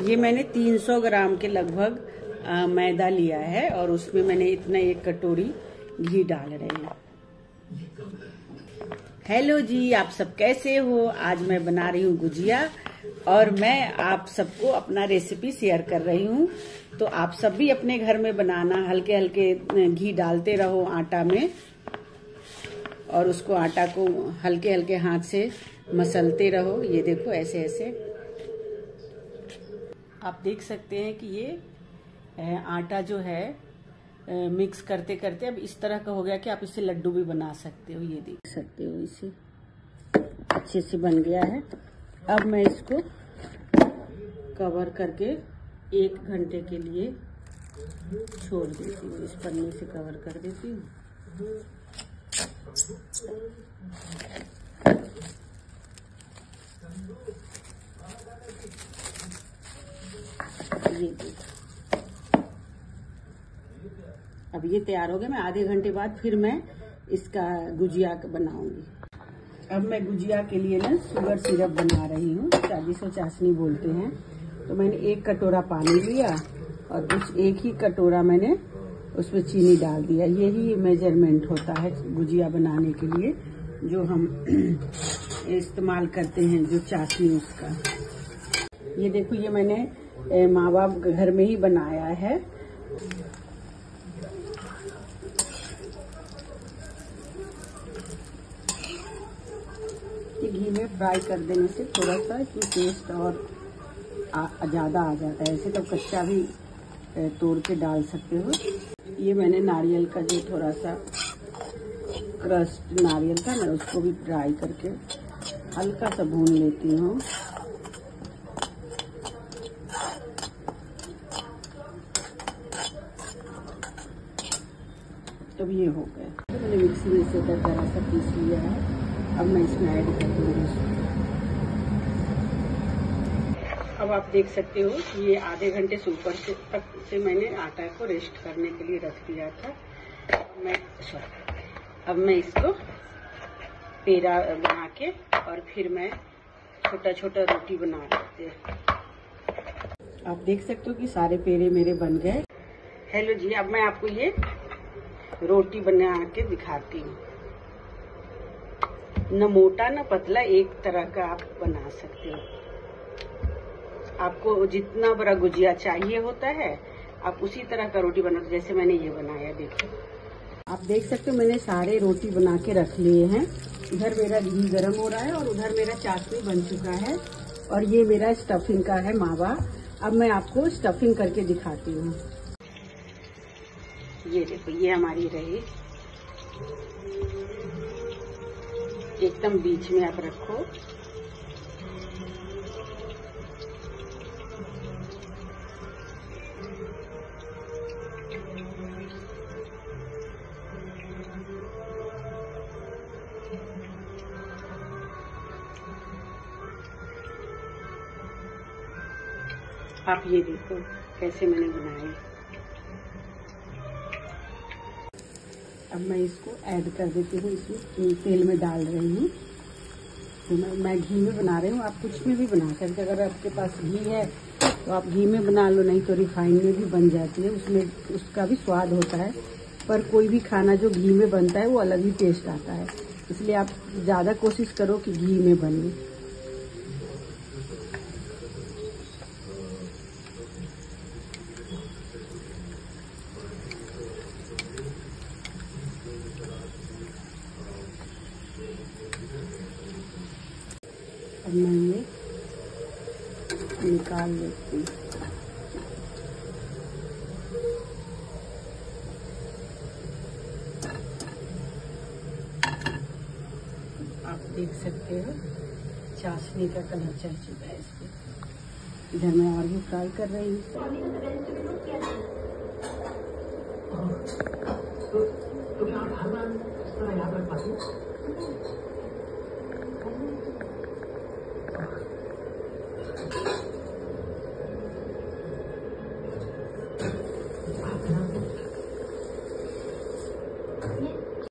ये मैंने 300 ग्राम के लगभग मैदा लिया है और उसमें मैंने इतना एक कटोरी घी डाल रही हूँ। हेलो जी, आप सब कैसे हो? आज मैं बना रही हूँ गुजिया और मैं आप सबको अपना रेसिपी शेयर कर रही हूँ। तो आप सब भी अपने घर में बनाना हल्के हल्के घी डालते रहो आटा में और उसको आटा को हल्के हल्के हाथ से मसलते रहो। ये देखो ऐसे ऐसे आप देख सकते हैं कि ये आटा जो है मिक्स करते करते अब इस तरह का हो गया कि आप इससे लड्डू भी बना सकते हो, ये देख सकते हो इसे। अच्छे से बन गया है। अब मैं इसको कवर करके एक घंटे के लिए छोड़ देती हूँ। इस पन्नी से कवर कर देती हूँ। अब ये तैयार हो गया, मैं आधे घंटे बाद फिर मैं इसका गुजिया बनाऊँगी। अब मैं गुजिया के लिए ना शुगर सिरप बना रही हूँ सौ चाशनी बोलते हैं। तो मैंने एक कटोरा पानी लिया और उस एक ही कटोरा मैंने उसमें चीनी डाल दिया। यही मेज़रमेंट होता है गुजिया बनाने के लिए, जो हम इस्तेमाल करते हैं, जो चाशनी उसका। ये देखो, ये मैंने माँ बाप घर में ही बनाया है। ये घी में फ्राई कर देने से थोड़ा सा इसमें टेस्ट और ज़्यादा आ जाता है। ऐसे तो कच्चा भी तोड़ के डाल सकते हो। ये मैंने नारियल का जो थोड़ा सा क्रस्ट नारियल था मैं उसको भी फ्राई करके हल्का सा भून लेती हूँ। तब ये हो तो मैंने मिक्सी में से जरा सा पीस लिया है। अब मैं इसमें ऐड कर दूँगी अब आप देख सकते हो ये आधे घंटे से ऊपर से तक से मैंने आटा को रेस्ट करने के लिए रख दिया था। मैं अब मैं इसको पेड़ा बना के और फिर मैं छोटा छोटा रोटी बना लेते आप देख सकते हो कि सारे पेड़े मेरे बन गए। हेलो जी, अब मैं आपको ये रोटी बना के दिखाती हूँ। न मोटा न पतला एक तरह का आप बना सकते हो। आपको जितना बड़ा गुजिया चाहिए होता है, आप उसी तरह का रोटी बनाते जैसे मैंने ये बनाया देखो आप देख सकते हो, मैंने सारे रोटी बना के रख लिए हैं। इधर मेरा घी गर्म हो रहा है और उधर मेरा चाशनी बन चुका है और ये मेरा स्टफिंग का है मावा। अब मैं आपको स्टफिंग करके दिखाती हूँ। ये देखो, ये हमारी रही। एकदम बीच में आप रखो। आप ये देखो कैसे मैंने बनाए। अब मैं इसको ऐड कर देती हूँ, इसमें तेल में डाल रही हूँ। तो मैं मैं घी में बना रही हूँ, आप कुछ में भी बना सकते। अगर आपके पास घी है तो आप घी में बना लो, नहीं तो रिफाइन में भी बन जाती है। उसमें, उसका भी स्वाद होता है। पर कोई भी खाना जो घी में बनता है, वो अलग ही टेस्ट आता है। इसलिए आप ज़्यादा कोशिश करो कि घी में बने। अब मैं ये निकाल लेती आप देख सकते हो, चाशनी का कलर चल चुका है इसको इधर मैं और भी फ्राई कर रही हूँ। तो フフフフ。